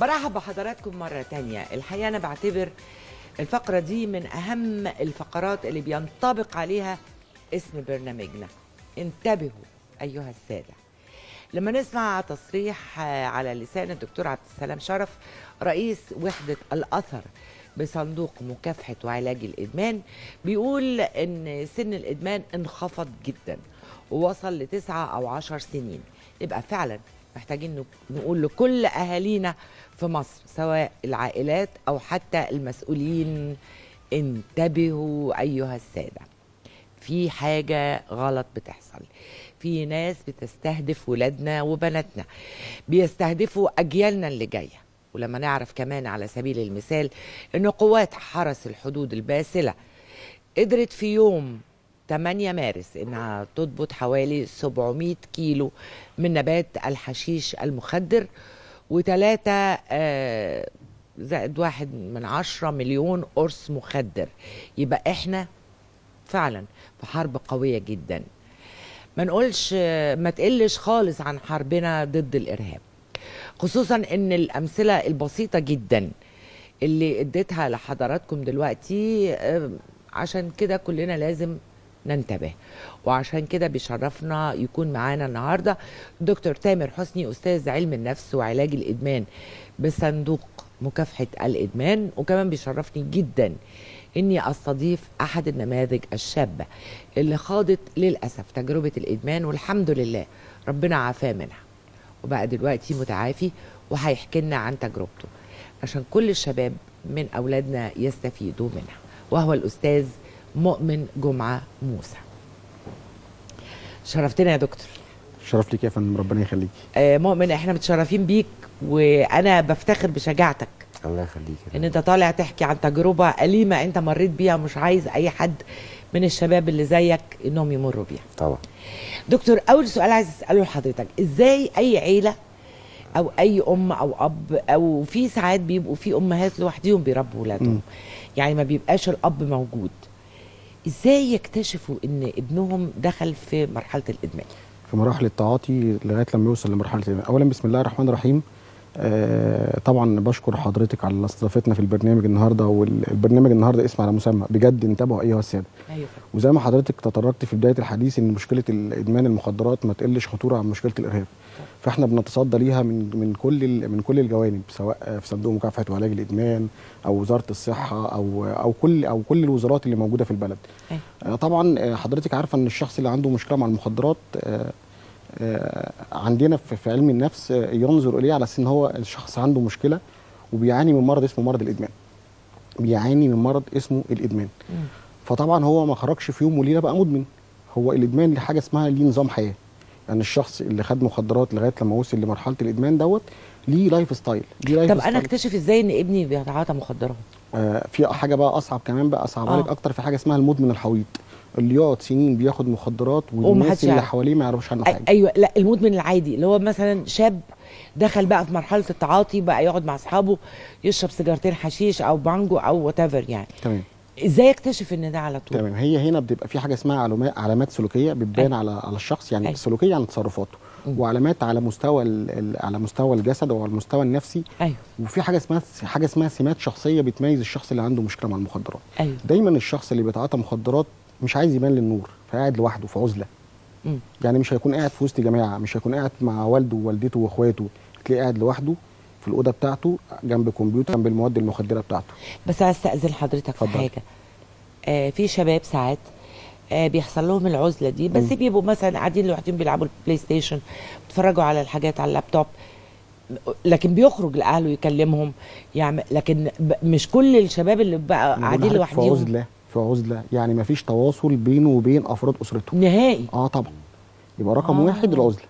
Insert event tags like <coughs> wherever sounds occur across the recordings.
برحب بحضراتكم مرة تانية. الحقيقة أنا بعتبر الفقرة دي من أهم الفقرات اللي بينطبق عليها اسم برنامجنا. انتبهوا أيها السادة. لما نسمع تصريح على لسان الدكتور عبد السلام شرف رئيس وحدة الأثر بصندوق مكافحة وعلاج الإدمان بيقول إن سن الإدمان انخفض جدا ووصل لتسعة أو عشر سنين. يبقى فعلا محتاجين نقول لكل أهالينا في مصر سواء العائلات أو حتى المسؤولين. انتبهوا أيها السادة في حاجة غلط بتحصل. في ناس بتستهدف ولادنا وبناتنا بيستهدفوا أجيالنا اللي جاية. ولما نعرف كمان على سبيل المثال أن قوات حرس الحدود الباسلة قدرت في يوم 8 مارس إنها تضبط حوالي 700 كيلو من نبات الحشيش المخدر وثلاثة آه زائد واحد من عشرة مليون قرص مخدر. يبقى إحنا فعلا في حرب قوية جدا. ما نقولش ما تقلش خالص عن حربنا ضد الإرهاب خصوصا إن الأمثلة البسيطة جدا اللي اديتها لحضراتكم دلوقتي آه عشان كده كلنا لازم ننتبه. وعشان كده بيشرفنا يكون معانا النهارده دكتور تامر حسني أستاذ علم النفس وعلاج الإدمان بصندوق مكافحة الإدمان. وكمان بيشرفني جدا إني أستضيف أحد النماذج الشابه اللي خاضت للأسف تجربة الإدمان والحمد لله ربنا عافاه منها. وبقى دلوقتي متعافي وهيحكي لنا عن تجربته عشان كل الشباب من أولادنا يستفيدوا منها. وهو الأستاذ مؤمن جمعة موسى. شرفتنا يا دكتور. شرف ليك يا فندم ربنا يخليكي آه مؤمن إحنا متشرفين بيك وأنا بفتخر بشجاعتك. الله يخليك إن أنت طالع تحكي عن تجربة أليمة أنت مريت بيها مش عايز أي حد من الشباب اللي زيك إنهم يمروا بيها. طبعا. دكتور أول سؤال عايز أسأله لحضرتك. إزاي أي عيلة أو أي أم أو أب أو في ساعات بيبقوا في أمهات لوحديهم بيربوا ولادهم؟ يعني ما بيبقاش الأب موجود. إزاي يكتشفوا إن ابنهم دخل في مرحلة الإدمان؟ في مراحل التعاطي لغاية لما يوصل لمرحلة الإدمان. اولا بسم الله الرحمن الرحيم. طبعا بشكر حضرتك على استضافتنا في البرنامج النهارده والبرنامج النهارده اسم على مسمى. بجد انتبهوا أيها السادة. أيوه. وزي ما حضرتك تطرقت في بداية الحديث إن مشكلة الإدمان المخدرات ما تقلش خطورة عن مشكلة الإرهاب. فإحنا بنتصدى ليها من من كل من كل الجوانب سواء في صندوق مكافحة وعلاج الإدمان أو وزارة الصحة أو أو كل أو كل الوزارات اللي موجودة في البلد. أيوة. طبعا حضرتك عارفة إن الشخص اللي عنده مشكلة مع المخدرات عندنا في علم النفس ينظر إليه على إن هو الشخص عنده مشكلة وبيعاني من مرض اسمه مرض الإدمان بيعاني من مرض اسمه الإدمان. فطبعا هو ما خرجش في يوم وليلة بقى مدمن هو الإدمان ليه حاجة اسمها ليه نظام حياة يعني الشخص اللي خد مخدرات لغاية لما وصل لمرحلة الإدمان دوت ليه life style ليه life طب style. أنا أكتشف إزاي إن ابني بيتعاطى مخدرات آه في حاجة بقى أصعب كمان بقى أصعبها آه. لك أكتر في حاجة اسمها المدمن الحويط اللي يقعد سنين بياخد مخدرات والناس اللي. حواليه ما يعرفوش عنه أي- حاجة. أيوه لا المدمن العادي اللي هو مثلا شاب دخل بقى في مرحلة التعاطي بقى يقعد مع أصحابه يشرب سيجارتين حشيش أو بانجو أو what يعني. تمام. إزاي اكتشف إن ده على طول؟ تمام. هي هنا بتبقى في حاجة اسمها علامات علامات سلوكية بتبان أيوة. على على الشخص يعني أيوة. سلوكية عن تصرفاته. مم. وعلامات على مستوى على مستوى الجسد أو على المستوى النفسي. أيوه. وفي حاجة اسمها حاجة اسمها سمات شخصية بتميز الشخص اللي عنده مشكلة مع المخدرات. أيوه. دايما الشخص اللي بيتعاطى مخدرات مش عايز يبان للنور فقاعد لوحده في عزلة مم. يعني مش هيكون قاعد في وسط جماعة مش هيكون قاعد مع والده ووالدته واخواته تلاقيه قاعد لوحده في الأوضة بتاعته جنب كمبيوتر جنب المواد المخدرة بتاعته بس عايز استاذن حضرتك في اتفضل. حاجة آه في شباب ساعات آه بيحصل لهم العزلة دي بس مم. بيبقوا مثلا قاعدين لوحدهم بيلعبوا ال PlayStation بيتفرجوا على الحاجات على اللابتوب لكن بيخرج لأهله يكلمهم يعني لكن مش كل الشباب اللي بقى قاعدين في لوحدهم في عزله يعني ما فيش تواصل بينه وبين أفراد أسرته. نهائي. آه طبعا. يبقى رقم آه. واحد العزلة.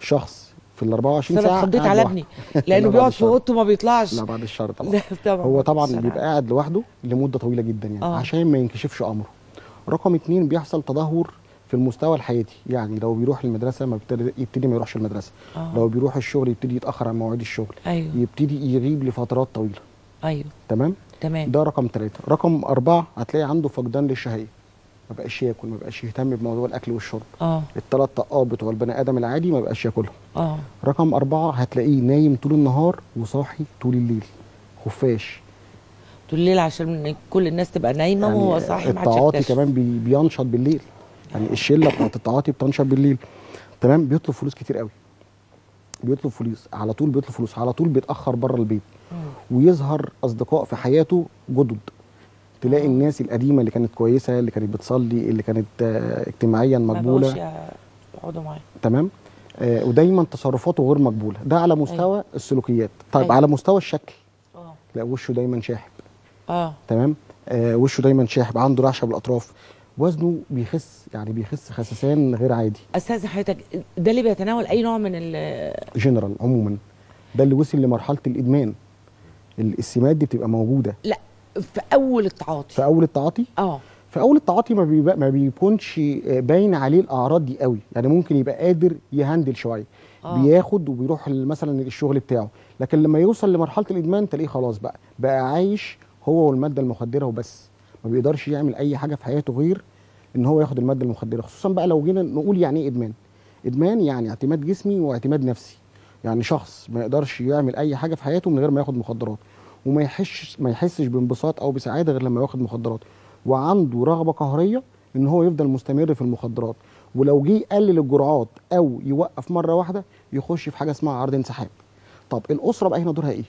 شخص في ال 24 بس أنا ساعة اتخضيت على. ابني. لا لأنه بيقعد في. أوضته ما بيطلعش. لا بعد الشر طبعا. <laughs> طبعا. هو طبعا بيبقى قاعد لوحده لمدة طويلة جدا يعني. آه. عشان ما ينكشفش أمره. رقم اتنين بيحصل تدهور في المستوى الحياتي. يعني لو بيروح المدرسة ما يبتدي ما يروحش المدرسة. آه. لو بيروح الشغل يبتدي يتأخر عن مواعيد الشغل. أيوه. يبتدي يغيب لفترات طويلة. أيوه. تمام؟ تمام. ده رقم ثلاثة رقم أربعة هتلاقي عنده فقدان للشهية. ما بقاش ياكل ما بقاش يهتم بموضوع الأكل والشرب. آه. الثلاث طاقات بتوع البني آدم العادي ما بقاش ياكلهم. آه. رقم أربعة هتلاقيه نايم طول النهار وصاحي طول الليل. خفاش. طول الليل عشان كل الناس تبقى نايمة وهو صاحي التعاطي. كمان بي بينشط بالليل. يعني الشلة بتاعت التعاطي بتنشط بالليل. تمام؟ بيطلب فلوس كتير قوي. بيطلب فلوس على طول بيطلب فلوس على طول بيتأخر بره البيت. ويظهر أصدقاء في حياته جدد. تلاقي آه. الناس القديمة اللي كانت كويسة اللي كانت بتصلي اللي كانت آه، اجتماعيا ما مقبولة. يقعدوا معايا. تمام؟ آه ودايما تصرفاته غير مقبولة. ده على مستوى أيوة. السلوكيات. طيب أيوة. على مستوى الشكل. آه. لا وشه دايما شاحب. آه. تمام؟ آه وشه دايما شاحب عنده رعشة بالأطراف. وزنه بيخس يعني بيخس خسسان غير عادي. أستاذ حضرتك ده اللي بيتناول أي نوع من ال جنرال عموما. ده اللي وصل لمرحلة الإدمان. ال- السمات دي بتبقى موجودة. لا في أول التعاطي. في أول التعاطي؟ آه. في أول التعاطي ما, بيبقى ما بيكونش آه، باين عليه الأعراض دي قوي. يعني ممكن يبقى قادر يهندل شوية. آه. بياخد وبيروح مثلا الشغل بتاعه. لكن لما يوصل لمرحلة الإدمان تلاقيه خلاص بقى. بقى عايش هو والمادة المخدرة وبس. ما بيقدرش يعمل أي حاجة في حياته غير إن هو ياخد المادة المخدرة خصوصا بقى لو جينا نقول يعني إيه إدمان. إدمان يعني اعتماد جسمي واعتماد نفسي. يعني شخص ما يقدرش يعمل أي حاجة في حياته من غير ما ياخد مخدرات وما يحسش ما يحسش بانبساط أو بسعادة غير لما ياخد مخدرات. وعنده رغبة قهرية إن هو يفضل مستمر في المخدرات. ولو جه يقلل الجرعات أو يوقف مرة واحدة يخش في حاجة اسمها عرض انسحاب. طب الأسرة بقى هنا دورها إيه؟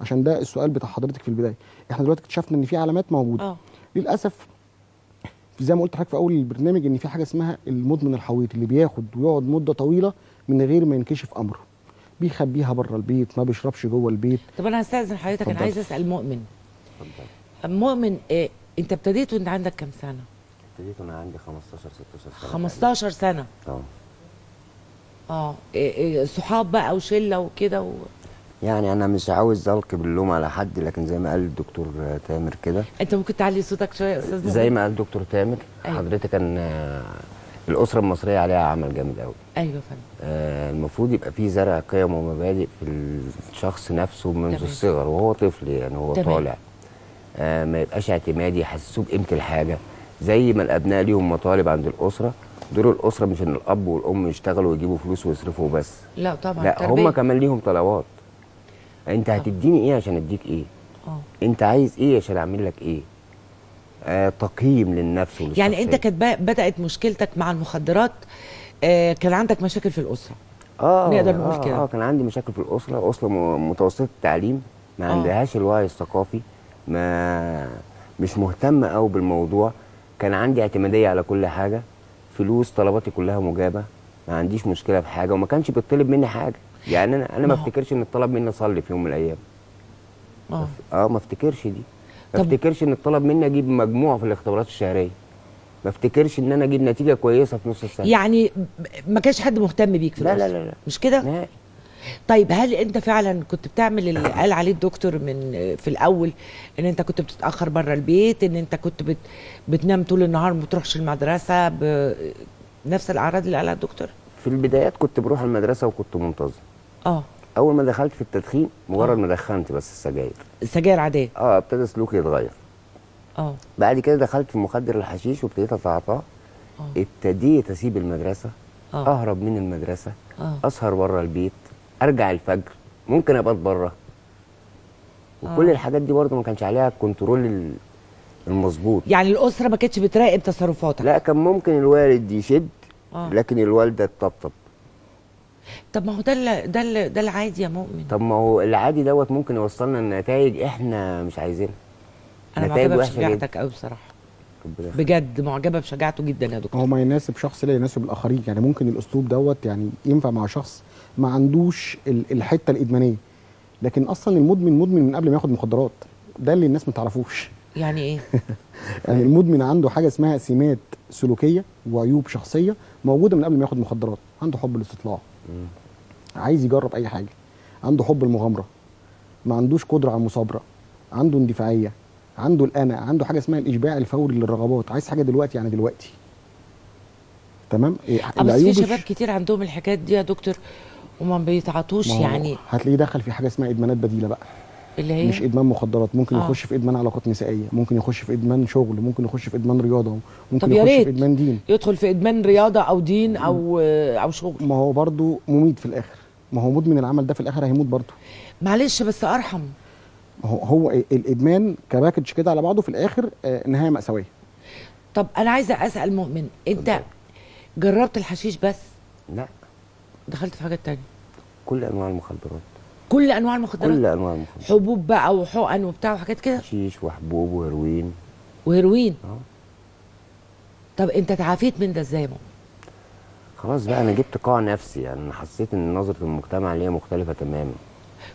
عشان ده السؤال بتاع حضرتك في البداية. إحنا دلوقتي اكتشفنا إن في علامات موجودة. آه. للأسف زي ما قلت لحضرتك في أول البرنامج إن في حاجة اسمها المدمن الحويط اللي بياخد ويقعد مدة طويلة من غير ما ينكشف أمره. بيخبيها بره البيت ما بيشربش جوه البيت. طب أنا هستأذن حضرتك أنا. عايزة أسأل مؤمن. مؤمن إيه أنت ابتديت وأنت عندك كام سنة؟ ابتديت وأنا عندي 15 16 سنة. 15 سنة. آه. آه إيه إيه صحاب بقى وشلة وكده و... يعني أنا مش عاوز القي باللوم على حد لكن زي ما قال الدكتور تامر كده أنت ممكن تعلي صوتك شوية يا أستاذ زي ما قال دكتور تامر أيوة. حضرتك أن الأسرة المصرية عليها عمل جامد قوي أيوه فندم آه، المفروض يبقى في زرع قيم ومبادئ في الشخص نفسه منذ. الصغر وهو طفل يعني هو تمام. طالع آه، ما يبقاش اعتمادي يحسسوه بقيمة الحاجة زي ما الأبناء ليهم مطالب عند الأسرة دور الأسرة مش إن الأب والأم يشتغلوا ويجيبوا فلوس ويصرفوا بس لا طبعا لا. هم كمان ليهم طلبات انت هتديني إيه عشان اديك إيه؟ آه. انت عايز إيه عشان اعمل لك إيه؟ آه تقييم للنفس وللشخصية. يعني انت كانت بدأت مشكلتك مع المخدرات آه كان عندك مشاكل في الأسرة. آه نقدر نقول آه كده. آه كان عندي مشاكل في الأسرة أسرة متوسطة التعليم ما آه. عندهاش الوعي الثقافي ما مش مهتمة قوي بالموضوع. كان عندي اعتمادية على كل حاجة فلوس طلباتي كلها مجابة ما عنديش مشكلة في حاجة وما كانش بيطلب مني حاجة. يعني أنا أنا ما افتكرش إن الطلب مني أصلي في يوم من الأيام. آه آه ما افتكرش دي. ما افتكرش إن الطلب مني أجيب مجموع في الاختبارات الشهرية. ما افتكرش إن أنا أجيب نتيجة كويسة في نص السنة. يعني ما كانش حد مهتم بيك في لا. لا لا لا. مش كده. طيب هل أنت فعلا كنت بتعمل اللي <coughs> قال عليه الدكتور من في الأول إن أنت كنت بتتأخر بره البيت إن أنت كنت بت بتنام طول النهار ما بتروحش المدرسة ب... نفس الأعراض اللي قالها الدكتور؟ في البدايات كنت بروح المدرسة وكنت منتظم. آه. أول ما دخلت في التدخين مجرد آه. ما دخنت بس السجاير. سجاير عادية؟ آه ابتدى سلوكي يتغير. آه. بعد كده دخلت في مخدر الحشيش وابتديت أتعاطاه. آه. ابتديت أسيب المدرسة آه. أهرب من المدرسة آه. أسهر بره البيت أرجع الفجر ممكن أبات بره وكل آه. الحاجات دي برضه ما كانش عليها الكنترول ال- المظبوط. يعني الأسرة ما كانتش بتراقب تصرفاتك؟ لا كان ممكن الوالد يشد آه. لكن الوالدة تطبطب. طب ما هو ده ده ده العادي يا مؤمن. طب ما هو العادي دوت ممكن يوصلنا لنتائج إحنا مش عايزينها. أنا نتائج معجبة. بشجاعتك قوي بصراحة. ربنا يخليك. بجد معجبة بشجاعته جدا يا دكتور. هو ما يناسب شخص لا يناسب الآخرين. يعني ممكن الأسلوب دوت يعني ينفع مع شخص ما عندوش ال- الحتة الإدمانية. لكن أصلا المدمن مدمن من قبل ما ياخد مخدرات. ده اللي الناس ما تعرفوش. يعني إيه؟ <laughs> يعني المدمن عنده حاجة اسمها سمات سلوكية وعيوب شخصية موجودة من قبل ما ياخد مخدرات. عنده حب الاستطلاع. عايز يجرب أي حاجة. عنده حب المغامرة. ما عندوش قدرة على المثابره عنده اندفاعية. عنده الانا عنده حاجة اسمها الإشباع الفوري للرغبات. عايز حاجة دلوقتي يعني دلوقتي. تمام؟ إيه آه بس في شباب كتير عندهم الحكايات دي يا دكتور وما بيتعاطوش يعني. هتلاقيه دخل في حاجة اسمها إدمانات بديلة بقى. اللي هي؟ مش إدمان مخدرات ممكن آه. يخش في إدمان علاقات نسائية ممكن يخش في إدمان شغل ممكن يخش في إدمان رياضة ممكن طب يخش. في إدمان دين. يدخل في إدمان رياضة أو دين أو أو شغل. ما هو برضو مميت في الآخر. ما هو مدمن العمل ده في الآخر هيموت برضو. معلش بس أرحم. ما هو هو الإدمان كباكج كده على بعضه في الآخر آه، نهاية مأساوية. طب أنا عايزة أسأل مؤمن أنت. جربت الحشيش بس؟ لا. دخلت في حاجة تانية. كل أنواع المخدرات. كل أنواع المخدرات. كل أنواع المخدرات. حبوب بقى وحقن وبتاع وحاجات كده. حشيش وحبوب وهيروين. وهيروين. آه. طب أنت تعافيت من ده إزاي يا مؤمن خلاص بقى أنا جبت قاع نفسي. يعني أنا حسيت إن نظرة المجتمع ليا مختلفة تماما.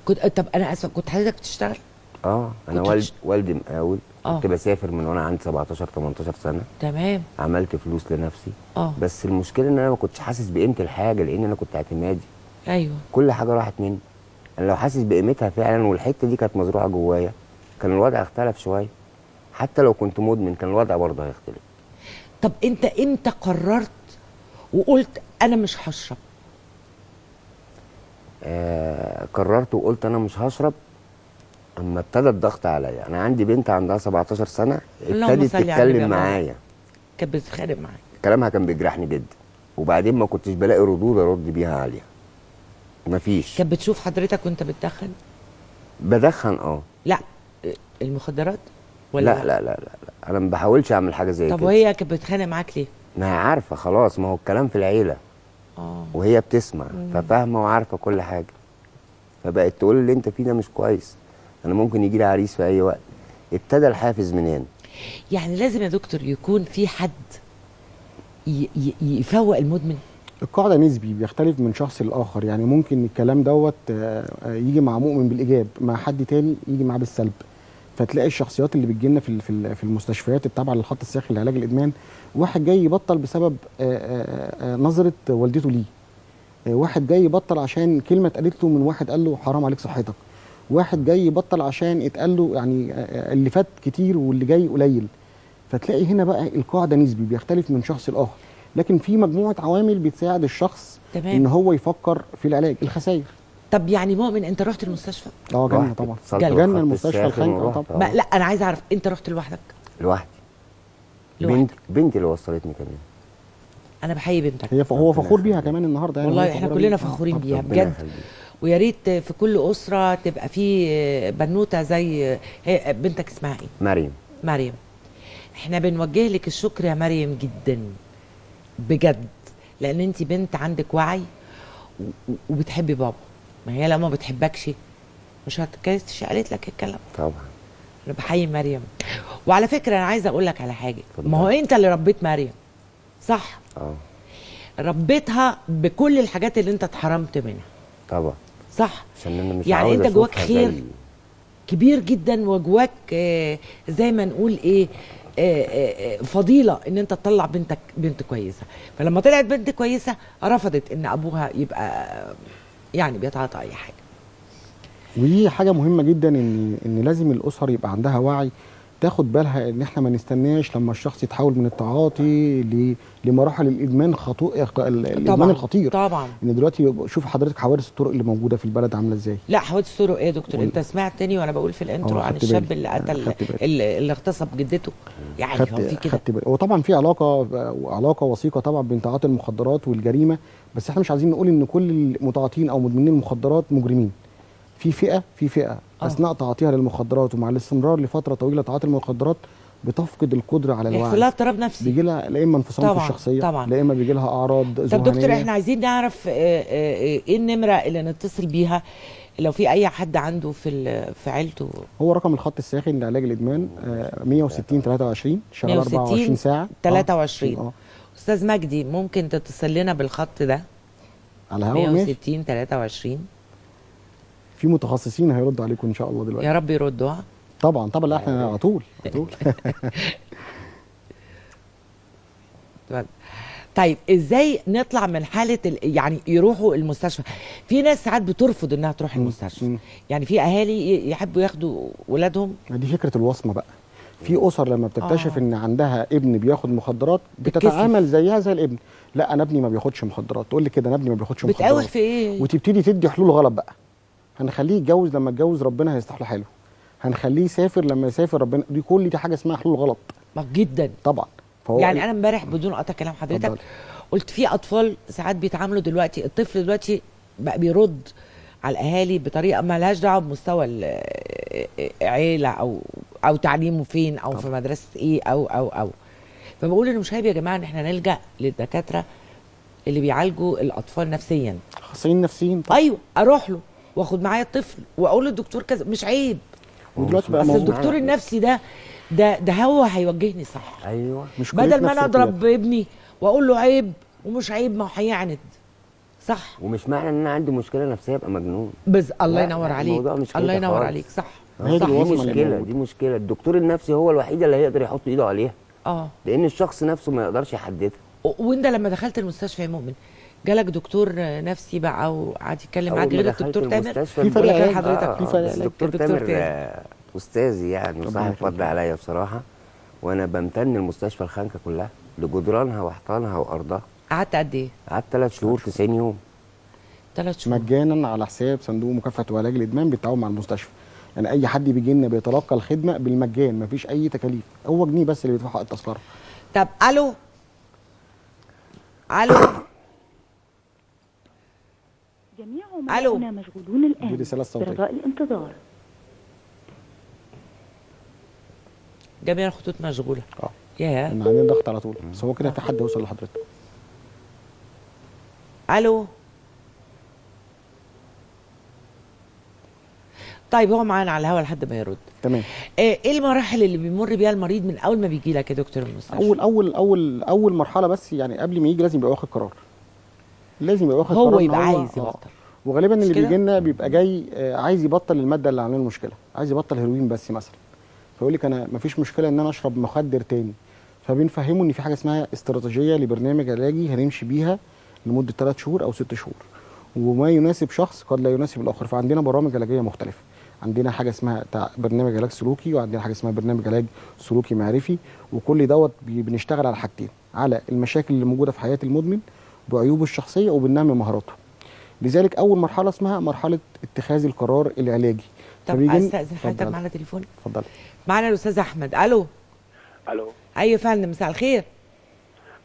كنت طب أنا اسفه كنت حضرتك بتشتغل؟ آه أنا والد بتش- والدي مقاول. آه. كنت بسافر من وأنا عندي 17 18 سنة. تمام. عملت فلوس لنفسي. آه. بس المشكلة إن أنا ما كنتش حاسس بقيمة الحاجة لأن أنا كنت اعتمادي. أيوه. كل حاجة راحت مني. أنا لو حاسس بقيمتها فعلا والحتة دي كانت مزروعة جوايا كان الوضع اختلف شوية. حتى لو كنت مدمن كان الوضع برضه هيختلف. طب انت إمتى قررت وقلت أنا مش هشرب؟ آه قررت وقلت أنا مش هشرب أما ابتدى الضغط عليا. أنا عندي بنت عندها 17 سنة ابتدت تتكلم. معايا. كانت بتتخانق معاك. كلامها كان بيجرحني جدا. وبعدين ما كنتش بلاقي ردود أرد بيها عليها مفيش. كانت بتشوف حضرتك وانت بتدخن؟ بدخن آه. لا. المخدرات؟ لا لا لا لا لا. أنا ما بحاولش أعمل حاجة زي طب كده. وهي كانت بتتخانق معاك ليه؟ ما هي عارفة خلاص ما هو الكلام في العيلة. آه. وهي بتسمع ففاهمة وعارفة كل حاجة. فبقت تقول اللي أنت فيه ده مش كويس. أنا ممكن يجي لي عريس في أي وقت. ابتدى الحافز من هنا. يعني لازم يا دكتور يكون في حد ي- ي- يفوق المدمن؟ القاعدة نسبي بيختلف من شخص لآخر. يعني ممكن الكلام دوت آه، آه، يجي مع مؤمن بالإيجاب مع حد تاني يجي معاه بالسلب. فتلاقي الشخصيات اللي بتجيلنا في ال- في في المستشفيات التابعة للخط الساخن لعلاج الإدمان واحد جاي يبطل بسبب آه، نظرة والدته ليه. واحد جاي يبطل عشان كلمة اتقالت له من واحد قال له حرام عليك صحتك. واحد جاي يبطل عشان اتقال له يعني اللي فات كتير واللي جاي قليل. فتلاقي هنا بقى القاعدة نسبي بيختلف من شخص لآخر. لكن في مجموعة عوامل بتساعد الشخص تمام. إن هو يفكر في العلاج الخسائر طب يعني مؤمن انت رحت المستشفى آه جنة رحت طبعا بالخط المستشفى ورحت، طبعا. آه. لا أنا عايزه اعرف انت رحت لوحدك لوحدي بنت بنتي اللي وصلتني كمان أنا بحيي بنتك هي هو فخور بيها. كمان النهارده يعني والله إحنا كلنا. آه، فخورين طبعاً. بيها ربنا بجد يخليك. ويا ريت في كل أسرة تبقى في بنوتة زي هي بنتك اسمها إيه مريم مريم إحنا بنوجه لك الشكر يا مريم جدا بجد. لأن انت بنت عندك وعي وبتحبي بابا. ما هي لو ما بتحبكش مش هتكلمش قالت لك الكلام. طبعا. أنا بحيي مريم. وعلى فكرة أنا عايزة أقول لك على حاجة. ما هو أنت اللي ربيت مريم صح؟ آه. ربيتها بكل الحاجات اللي أنت اتحرمت منها. طبعا. صح؟ عشان أنا مش يعني أنت جواك خير. كبير جدا وجواك آه، زي ما نقول إيه آه، آه، فضيلة إن أنت تطلع بنتك بنت كويسة. فلما طلعت بنت كويسة رفضت إن أبوها يبقى يعني بيتعاطى أي حاجة. ودي حاجة مهمة جدا إن إن لازم الأسر يبقى عندها وعي تاخد بالها إن إحنا ما نستناش لما الشخص يتحول من التعاطي لمراحل الإدمان خطو الإدمان الخطير. طبعا. إن دلوقتي شوف حضرتك حوادث الطرق اللي موجودة في البلد عاملة إزاي. لا حوادث الطرق إيه يا دكتور؟ وال- أنت سمعت تاني وأنا بقول في الانترو أه، عن خدت الشاب. اللي قتل خدت. اللي اغتصب جدته. يعني هو في خدت كده. خدت بالي. هو طبعا في علاقة علاقة وثيقة طبعا بين تعاطي المخدرات والجريمة بس إحنا مش عايزين نقول إن كل المتعاطين أو مدمنين المخدرات مجرمين. في فئة في فئة. آه. أثناء تعاطيها للمخدرات ومع الاستمرار لفترة طويلة تعاطي المخدرات بتفقد القدرة على الوعي. اضطراب نفسي. بيجي لها لا إما انفصام في الشخصية طبعا. لا إما بيجي لها أعراض طب دكتور. إحنا عايزين نعرف آه، آه، آه، إيه النمرة اللي نتصل بيها؟ لو في أي حد عنده في في عيلته. هو رقم الخط الساخن لعلاج الإدمان آه، 160 23 شغال 24 160 ساعة. 23 آه. أستاذ مجدي ممكن تتصل لنا بالخط ده؟ على هوا ماشي. 160 23 في متخصصين هيردوا عليكم إن شاء الله دلوقتي. يا رب يردوا؟ طبعا طبعا. لا إحنا على طول على طول. اتفضل. طيب إزاي نطلع من حالة ال... يعني يروحوا المستشفى؟ في ناس ساعات بترفض إنها تروح. المستشفى. يعني في أهالي يحبوا ياخدوا ولادهم؟ دي فكرة الوصمة بقى. في أسر لما بتكتشف آه. إن عندها ابن بياخد مخدرات. بتتعامل زيها زي الابن. لا أنا ابني ما بياخدش مخدرات. تقول لي كده أنا ابني ما بياخدش بتقاوح مخدرات. في إيه؟ وتبتدي تدي حلول غلط بقى. هنخليه يتجوز لما يتجوز ربنا هيصلح له حاله. هنخليه يسافر لما يسافر ربنا. دي كل دي حاجة اسمها حلول غلط. جدا. طبعا. فهو يعني أنا امبارح بدون قطع كلام حضرتك اتفضل. قلت في أطفال ساعات بيتعاملوا دلوقتي الطفل دلوقتي بقى بيرد على الأهالي بطريقة ما لهاش دعوة بمستوى العيله أو أو تعليمه فين أو في مدرسة إيه أو أو أو. فبقول إنه مش عيب يا جماعة إن إحنا نلجأ للدكاترة اللي بيعالجوا الأطفال نفسيا. اخصائيين نفسيين طبعا. أيوه أروح له. واخد معايا الطفل واقول للدكتور كذا مش عيب. ودلوقتي بقى بس الدكتور النفسي ده ده ده هو هيوجهني صح. أيوه. مش بدل ما أنا. أضرب ابني وأقول له عيب ومش عيب ما هو هيعند. صح. ومش معنى إن أنا عندي مشكلة نفسية أبقى مجنون. بس الله ينور عليك. الموضوع مش الله ينور خالص. عليك صح. هي صح. دي مشكلة. دي مشكلة. الدكتور النفسي هو الوحيد اللي هيقدر يحط إيده عليها. آه. لأن الشخص نفسه ما يقدرش يحددها. وأنت لما دخلت المستشفى يا مؤمن جالك دكتور نفسي بقى وقعد يتكلم معاك. غير الدكتور تامر؟ في فرق علاج. حضرتك. آه، في فرق. الدكتور تامر أستاذي يعني وصاحب. فضل عليا بصراحة. وأنا بمتن المستشفى الخانقة كلها لجدرانها واحيطانها وأرضها. قعدت قد إيه؟ قعدت ثلاث شهور 90 يوم. ثلاث شهور. مجانا على حساب صندوق مكافحة وعلاج الإدمان بالتعاون مع المستشفى. يعني أي حد بيجي لنا بيتلقى الخدمة بالمجان مفيش أي تكاليف. هو جنيه بس اللي بيدفع حق التذكرة. طب ألو؟ ألو؟ جميع. عملائنا مشغولون دي الآن. برجاء الانتظار. جميع الخطوط مشغولة. آه. ياه. إن علينا ضغط على طول. بس هو كده في حد يوصل لحضرتك. ألو. طيب هو معانا على الهوا لحد ما يرد. تمام. آه، إيه المراحل اللي بيمر بيها المريض من أول ما بيجي لك يا دكتور المستشفى؟ أول أول أول أول مرحلة بس يعني قبل ما يجي لازم يبقى واخد قرار. لازم يبقى واخد هو يبقى عايز آه. يبطل. وغالبا اللي؟ بيجي لنا بيبقى جاي آه، عايز يبطل المادة اللي عامله له مشكله عايز يبطل هيروين بس مثلا. فيقول لك أنا مفيش مشكلة إن أنا أشرب مخدر تاني. فبنفهمه إن في حاجة اسمها استراتيجية لبرنامج علاجي هنمشي بيها لمدة 3 شهور أو 6 شهور. وما يناسب شخص قد لا يناسب الآخر. فعندنا برامج علاجية مختلفة. عندنا حاجة اسمها برنامج علاج سلوكي وعندنا حاجة اسمها برنامج علاج سلوكي معرفي. وكل دوت بنشتغل على حاجتين. على المشاكل اللي موجودة في حياة المدمن بعيوبه الشخصية وبننمي مهاراته. لذلك أول مرحلة اسمها مرحلة اتخاذ القرار العلاجي. طب استاذن حضرتك. معانا تليفون. اتفضل. معانا الأستاذ أحمد. ألو. ألو. أيوه يا فندم مساء الخير.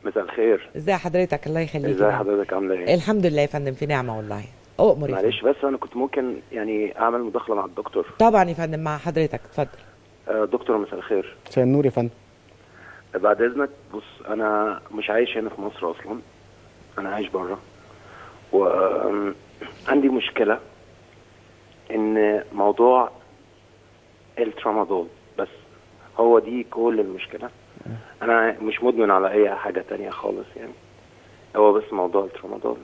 مساء الخير. ازي حضرتك؟ الله يخليك. ازي. حضرتك؟ عاملة إيه؟ الحمد لله يا فندم في نعمة والله. اؤمر يا فندم. معلش بس أنا كنت ممكن يعني أعمل مداخلة مع الدكتور. طبعا يا فندم مع حضرتك. اتفضل. آه، دكتور مساء الخير. مساء النور يا فندم. بعد إذنك بص أنا مش عايش هنا في مصر أصلا. أنا عايش بره وعندي مشكلة إن موضوع الترامادول بس هو دي كل المشكلة. أنا مش مدمن على أي حاجة تانية خالص يعني. هو بس موضوع الترامادول.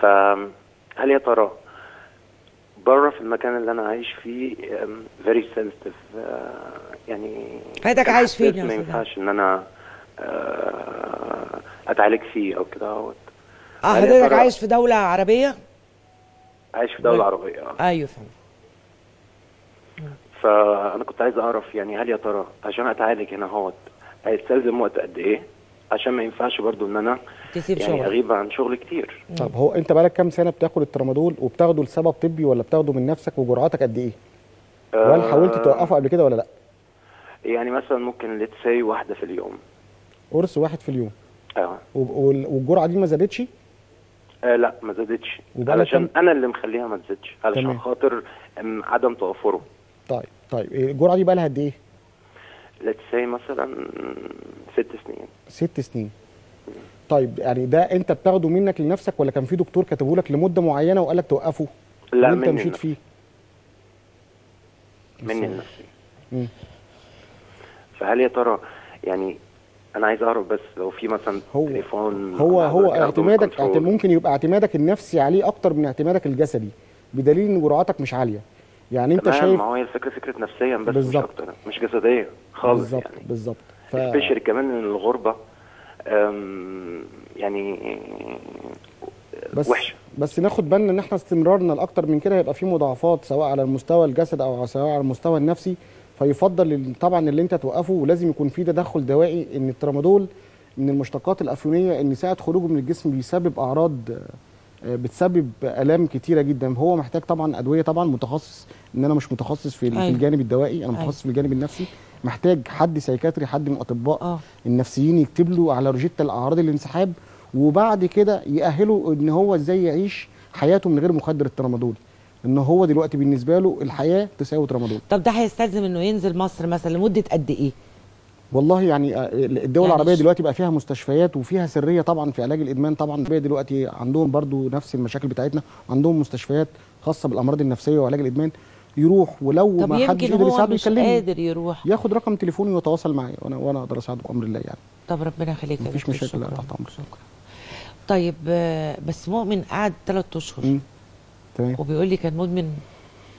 فهل يا ترى بره في المكان اللي أنا عايش فيه فيري سنسيتيف يعني حضرتك عايش يا ما ينفعش إن أنا آه، أتعالج فيه أو كده آه هل يا حضرتك عايش في دولة عربية؟ عايش في دولة عربية. آه. أيوه فندم فأنا كنت عايز أعرف يعني هل يا ترى عشان أتعالج هنا أهوت هيستلزم وقت قد إيه؟ عشان ما ينفعش برضو إن أنا تسيب يعني شغلك أغيب عن شغل كتير. طب هو أنت بقالك كام سنة بتاخد الترامادول وبتاخده لسبب طبي ولا بتاخده من نفسك وجرعاتك قد إيه؟ وهل حاولت توقفه قبل كده ولا لأ؟ يعني مثلا ممكن let's واحدة في اليوم. قرص واحد في اليوم. آه. و- وال- والجرعة دي ما زادتش؟ آه لا ما زادتش علشان أنا اللي مخليها ما تزيدش علشان تمام. خاطر عدم توفره طيب طيب إيه الجرعة دي بقى لها قد إيه؟ let's say مثلا ست سنين ست سنين طيب يعني ده أنت بتاخده منك لنفسك ولا كان في دكتور كاتبه لك لمدة معينة وقال لك توقفه؟ لا وأنت مني مشيت. فيه مني لنفسي. فهل يا ترى يعني أنا عايز أعرف بس لو في مثلا هو تليفون هو هو اعتمادك ممكن يبقى اعتمادك النفسي عليه أكتر من اعتمادك الجسدي بدليل إن جرعاتك مش عالية. يعني أنت شايف ما هو هي الفكرة فكرة نفسيا بس بالظبط. مش أكتر مش جسديه خالص بالظبط يعني. بالظبط. ف... سبيشالي كمان إن الغربة يعني بس وحشة. بس ناخد بالنا إن إحنا استمرارنا لأكتر من كده هيبقى في مضاعفات سواء على المستوى الجسد أو سواء على المستوى النفسي. فيفضل طبعا اللي انت توقفه ولازم يكون في تدخل دوائي إن الترامادول من المشتقات الأفيونية إن ساعة خروجه من الجسم بيسبب أعراض آه، بتسبب آلام كتيرة جدا هو محتاج طبعا أدوية طبعا متخصص إن أنا مش متخصص في, في أيوة. الجانب الدوائي أنا أيوة. متخصص في الجانب النفسي محتاج حد سيكاتري حد من الاطباء آه النفسيين يكتب له على روجيتا الأعراض الانسحاب وبعد كده يأهله إن هو إزاي يعيش حياته من غير مخدر الترامادول إن هو دلوقتي بالنسبة له الحياة تساوي ترامادول طب ده هيستلزم إنه ينزل مصر مثلا لمدة قد إيه؟ والله يعني آه، الدول يعني العربية دلوقتي بقى فيها مستشفيات وفيها سرية طبعا في علاج الإدمان طبعا. دلوقتي عندهم برضو نفس المشاكل بتاعتنا وعندهم مستشفيات خاصة بالأمراض النفسية وعلاج الإدمان. يروح ولو طب ما حدش قدر هو يساعده مش يكلمني قادر يروح. ياخد رقم تليفوني ويتواصل معايا وأنا وأنا أقدر أساعده بأمر الله يعني. طب ربنا يخليك يا مفيش مشاكل، شكراً، طيب آه، بس مؤمن قعد ثلاث أشهر. تمام. وبيقول لي كان مدمن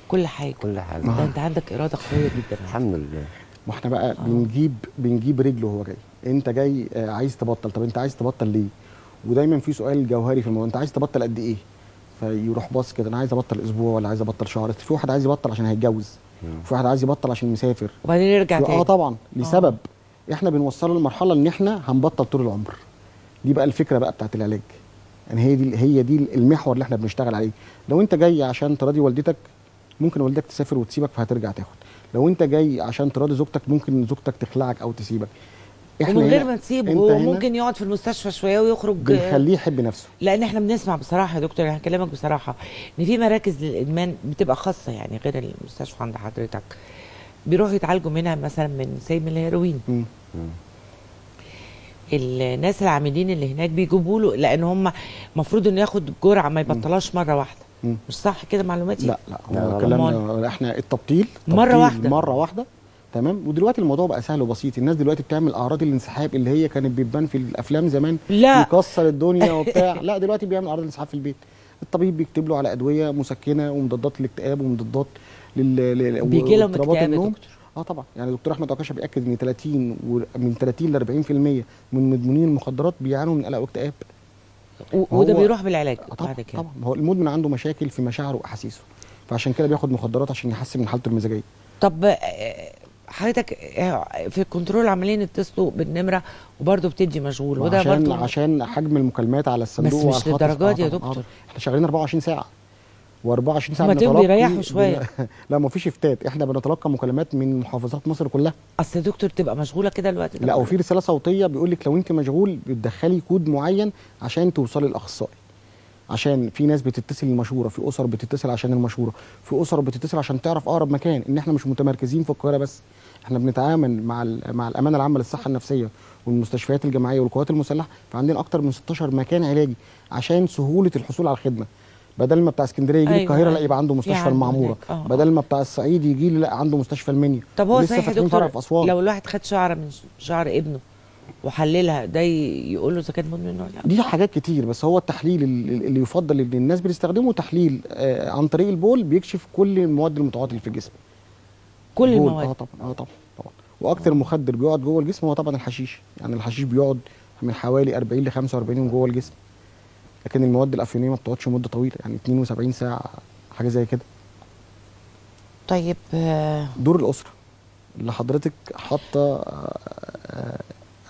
كل حاجة. كل حاجة. ده انت عندك إرادة قوية جدا. الحمد لله. ما إحنا بقى بنجيب بنجيب رجله وهو جاي. انت جاي آه، عايز تبطل. طب انت عايز تبطل ليه؟ ودايما في سؤال جوهري في الموضوع. انت عايز تبطل قد إيه؟ فيروح باص كده. أنا عايز ابطل أسبوع ولا عايز ابطل شهر؟ في واحد عايز يبطل عشان هيتجوز. وفي واحد عايز يبطل عشان مسافر وبعدين يرجع آه تاني. طبعا. لسبب. إحنا بنوصله لمرحلة إن إحنا هنبطل طول العمر. دي بقى الفكرة بقى بتاعت العلاج. يعني هي دي هي دي المحور اللي إحنا بنشتغل عليه. لو انت جاي عشان تراضي والدتك ممكن والدتك تسافر وتسيبك فهترجع تاخد. لو انت جاي عشان تراضي زوجتك ممكن زوجتك تخلعك أو تسيبك. ومن غير هنا- ما تسيبه ممكن يقعد في المستشفى شوية ويخرج. بنخليه يحب نفسه. لأن إحنا بنسمع بصراحة يا دكتور أنا هكلمك بصراحة إن في مراكز للإدمان بتبقى خاصة يعني غير المستشفى عند حضرتك. بيروحوا يتعالجوا منها مثلا من من الهيروين. الناس العاملين اللي هناك بيجيبوا له لأن هم المفروض إنه ياخد جرعة ما يبطلهاش مرة واحدة مم. مش صح كده معلوماتي لا لا لا، هو. كلامنا إحنا التبطيل مرة تبطيل واحدة. مرة واحدة تمام ودلوقتي الموضوع بقى سهل وبسيط الناس دلوقتي بتعمل أعراض الانسحاب اللي هي كانت بتبان في الأفلام زمان لا. يكسر الدنيا <laughs> وبتاع لا دلوقتي بيعمل أعراض الانسحاب في البيت الطبيب بيكتب له على أدوية مسكنة ومضادات للاكتئاب ومضادات لل لل- بيجي لهم اكتئاب يا النوم. آه طبعا. يعني دكتور أحمد عكاشة بيأكد إن 30 و من 30 ل 40% من مدمنين المخدرات بيعانوا من قلق واكتئاب. وده بيروح بالعلاج آه طبعا بعد كده. طبعا. هو المدمن عنده مشاكل في مشاعره وأحاسيسه. فعشان كده بياخد مخدرات عشان يحسن من حالته المزاجية. طب آه، حضرتك آه، في ال control عمالين يتصلوا بالنمرة وبرضه بتدي مشغول وده عشان برضه عشان حجم المكالمات على الصندوق بس مش الخط. للدرجة دي يا طبعاً، دكتور. إحنا شغالين 24 ساعة. و24 ساعة بنتلقي- بيريحوا شوية. بن- <laughs> لا ما فيش شيفتات إحنا بنتلقى مكالمات من محافظات مصر كلها. أصل دكتور تبقى مشغولة كده الوقت ده لا. وفي رسالة صوتية بيقول لك لو انت مشغول بتدخلي كود معين عشان توصلي للأخصائي. عشان في ناس بتتصل المشوره في أسر بتتصل عشان المشوره في أسر بتتصل عشان تعرف أقرب مكان. إن إحنا مش متمركزين في القاهرة بس. إحنا بنتعامل مع مع الأمانة العامة للصحة النفسية والمستشفيات الجامعية والقوات المسلحة فعندنا أكتر من 16 مكان علاجي عشان سهولة الحصول على الخدمة. بدل ما بتاع اسكندرية يجي أيوة، أيوة. القاهرة لا. يبقى عنده مستشفى يعني المعمورة. آه، بدل ما بتاع الصعيد يجي لا عنده مستشفى المنيا. طب هو صحيح يا في دكتور أسوان. لو الواحد خد شعره من شعر ابنه وحللها ده يقول له إذا كان مدمن ولا لأ؟ دي حاجات كتير بس هو التحليل ال- اللي يفضل إن الناس بتستخدمه تحليل آه عن طريق البول بيكشف كل المواد المتعاطيه اللي في الجسم. كل البول، المواد. آه طبعا آه طبعا طبعا. وأكتر مخدر بيقعد جوه الجسم هو طبعا الحشيش. يعني الحشيش بيقعد من حوالي 40 ل 45 يوم جوه الجسم. لكن المواد الأفيونية ما بتقعدش مدة طويلة يعني 72 ساعة حاجة زي كده. طيب آه، دور الأسرة اللي حضرتك حاطة آه، آه،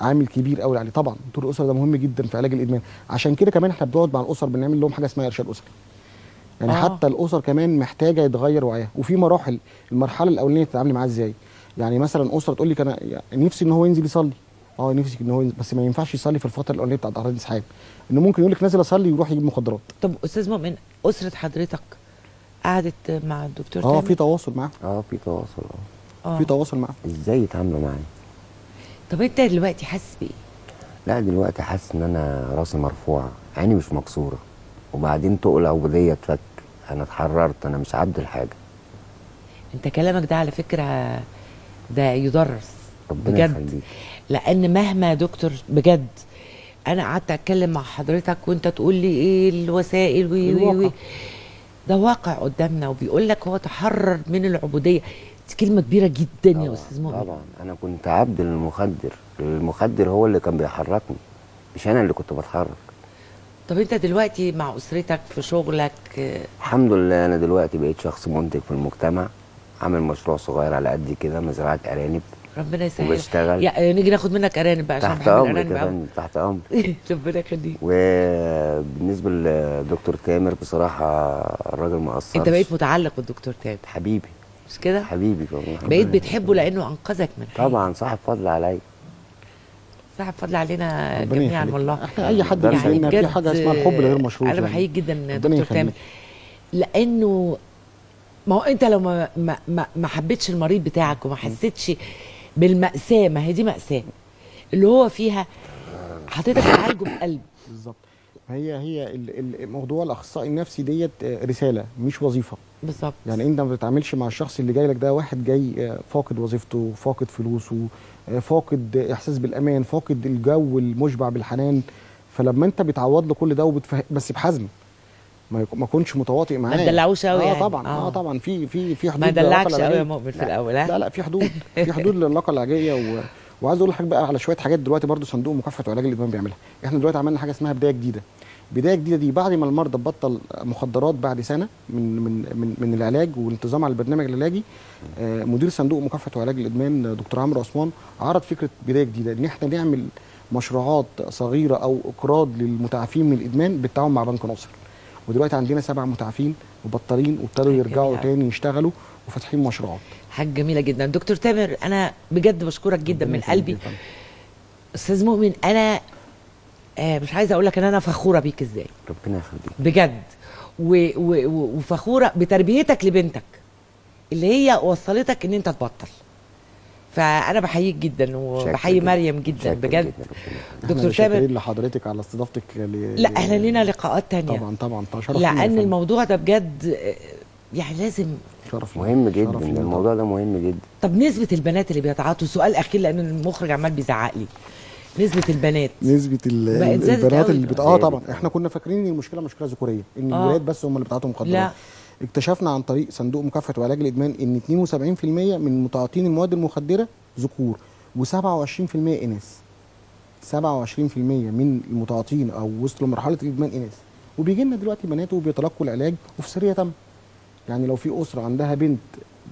عامل كبير قوي عليه طبعا دور الأسرة ده مهم جدا في علاج الإدمان. عشان كده كمان إحنا بنقعد مع الأسر بنعمل لهم حاجة اسمها إرشاد أسري. يعني آه. حتى الأسر كمان محتاجة يتغير وعيها. وفي مراحل المرحلة الأولانية تتعاملي معاه إزاي؟ يعني مثلا أسرة تقول لك أنا يعني نفسي إن هو ينزل يصلي. آه نفسي ان هو بس ما ينفعش يصلي في الفترة الأولانية بتاعت أعراض الانسحاب إنه ممكن يقول لك نازل أصلي ويروح يجيب مخدرات. طب أستاذ مؤمن أسرة حضرتك قعدت مع الدكتور آه؟ في تواصل معاهم آه في تواصل. آه. في تواصل معاهم إزاي يتعاملوا معايا؟ طب أنت دلوقتي حاسس بإيه؟ لا دلوقتي حاسس إن أنا راسي مرفوعه عيني مش مكسورة وبعدين تقل العبوديه اتفك أنا اتحررت أنا مش عبد الحاجة. أنت كلامك ده على فكرة ده يدرس. ربنا بجد. يخليك. لأن مهما يا دكتور بجد أنا قعدت أتكلم مع حضرتك وأنت تقول لي إيه الوسائل وي وي وي. ده واقع قدامنا وبيقول لك هو تحرر من العبودية. دي كلمة كبيرة جدا يا أستاذ مؤمن. طبعا. أنا كنت عبد للمخدر المخدر هو اللي كان بيحركني مش أنا اللي كنت بتحرك. طب أنت دلوقتي مع أسرتك في شغلك؟ الحمد لله أنا دلوقتي بقيت شخص منتج في المجتمع. عامل مشروع صغير على قد كده مزرعة أرانب. ربنا يسهل. وبشتغل. يا نيجي ناخد منك أرانب بقى عشان تحت أمرك يا فندم تحت أمرك. <laughs> ربنا يخليك. وبالنسبة لدكتور تامر بصراحة الراجل ما قصرش أنت بقيت متعلق بالدكتور تامر. حبيبي. مش كده؟ حبيبي والله. بقيت بتحبه لأنه أنقذك من حاجة. طبعا صاحب فضل عليا. صاحب فضل علينا جميعا. والله. إحنا أي حد يعني بيسالنا في بجد حاجة اسمها الحب غير مشروط أنا يعني. بحييك جدا دكتور. تامر. لأنه ما هو أنت لو ما ما ما, ما حبيتش المريض بتاعك وما حسيتش بالمأساة ما هي دي مأساة. اللي هو فيها حضرتك تعالجه بقلب بالظبط. هي هي ال- ال- موضوع الأخصائي النفسي ديت آه، رسالة مش وظيفة. بالظبط. يعني أنت ما بتتعاملش مع الشخص اللي جاي لك ده واحد جاي آه، فاقد وظيفته فاقد فلوسه آه، فاقد إحساس بالأمان فاقد الجو المشبع بالحنان. فلما أنت بتعوض له كل ده وبتفه... بس بحزم. ما ما كنتش متواطئ معاه تدلعوش أوي آه يعني. طبعا. آه. آه. طبعا. في في في حدود ما دلعكش قوي يا. مؤمن في لا، الأول ها؟ لا لا في حدود. في حدود للعلاقه العلاجيه و... وعايز أقول لحضرتك بقى على شوية حاجات دلوقتي برضو صندوق مكافحة وعلاج الإدمان بيعملها. إحنا دلوقتي عملنا حاجة اسمها بداية جديدة. بداية جديدة دي بعد ما المرضى بطل مخدرات بعد سنة من من من, من العلاج والانتظام على البرنامج العلاجي آه، مدير صندوق مكافحة وعلاج الإدمان آه، دكتور عمرو عثمان عرض فكرة بداية جديدة إن إحنا نعمل مشروعات صغيرة أو أقراض للمتعافين من الإدمان بالتعاون مع بنك ناصر. ودلوقتي عندنا سبع متعافين وبطالين وابتدوا يرجعوا. تاني يشتغلوا وفاتحين مشروعات. حاجة جميلة جدا. دكتور تامر أنا بجد بشكرك جدا من قلبي. أستاذ مؤمن أنا آه مش عايزه أقول لك إن أنا فخورة بيك إزاي. ربنا يخليك. بجد. و و وفخورة بتربيتك لبنتك اللي هي وصلتك إن أنت تبطل. فأنا بحييك جدا وبحيي جداً. مريم جدا بجد ربنا يخليك. دكتور تامر لحضرتك على استضافتك ل... لا إحنا لينا لقاءات تانية طبعا طبعا طبعا شرف لأن. الموضوع ده بجد يعني لازم شرف. مهم شرف جدا لينا الموضوع ده مهم جدا طب نسبة البنات اللي بيتعاطوا سؤال أخير لأن المخرج عمال بيزعق لي نسبة البنات نسبة البنات. اللي بت... آه. طبعا إحنا كنا فاكرين إن المشكلة مشكلة ذكورية إن آه. الولاد بس هم اللي بتاعتهم مخدرات لا. اكتشفنا عن طريق صندوق مكافحة وعلاج الإدمان إن 72% من متعاطين المواد المخدرة ذكور و27% إناث. 27% من المتعاطين أو وصلوا لمرحلة الإدمان إناث. وبيجي لنا دلوقتي بنات وبيتلقوا العلاج وفي سريه تامه يعني لو في أسرة عندها بنت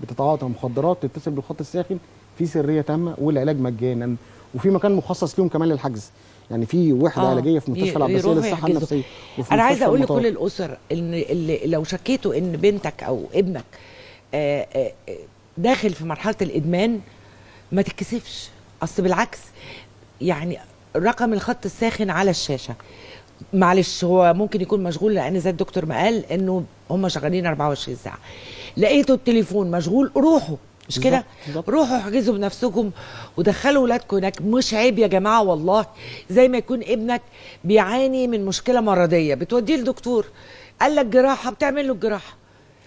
بتتعاطى مخدرات تتصل بالخط الساخن في سرية تامة والعلاج مجانا. وفي مكان مخصص ليهم كمان للحجز. يعني في وحده آه، علاجيه في مستشفى العباسيه للصحه. النفسيه أنا عايزة أقول. لكل الأسر إن اللي لو شكيتوا إن بنتك أو ابنك آه، آه، آه، داخل في مرحلة الإدمان ما تتكسفش. أصل بالعكس يعني رقم الخط الساخن على الشاشة. معلش هو ممكن يكون مشغول لأن زي الدكتور ما قال إنه هم شغالين 24 ساعة. لقيتوا التليفون مشغول روحوا مش كده. روحوا احجزوا بنفسكم ودخلوا ولادكم هناك. مش عيب يا جماعة والله زي ما يكون ابنك بيعاني من مشكلة مرضية. بتوديه لدكتور. قال لك جراحة بتعمل له الجراحة.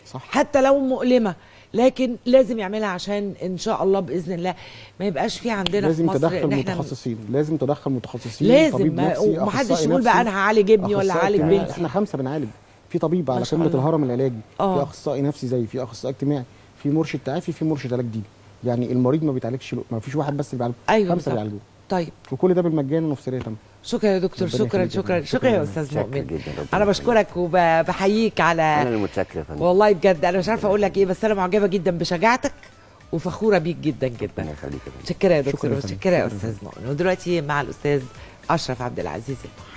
صح. حتى لو مؤلمة لكن لازم يعملها عشان إن شاء الله بإذن الله ما يبقاش في عندنا في لازم مصر تدخل إحنا متخصصين. لازم تدخل متخصصين لازم. طبيب نفسي ومحدش يقول بقى أنا هعالج ابني ولا هعالج. بنتي. إحنا خمسة بنعالج. في طبيب على قمة. الهرم العلاجي آه. في أخصائي نفسي زي في أخصائي اجتماعي. في مرشد تعافي في مرشد علاج ديني يعني المريض ما بيتعالجش ما فيش واحد بس اللي بيعالجه أيوه خمسة. بيعالجوه طيب وكل ده بالمجان وفي سريه تامه شكرا يا دكتور شكرا شكرا. شكرا يا. أستاذ مؤمن أنا. بشكرك وبحييك على أنا اللي متشكر يا فندم والله بجد أنا مش عارفه أقول لك إيه بس أنا معجبة جدا بشجاعتك وفخورة بيك جدا جدا يخليك يا متشكرة دكتور. متشكره يا شكراً يا أستاذ مؤمن ودلوقتي مع الأستاذ أشرف عبد العزيز المحامي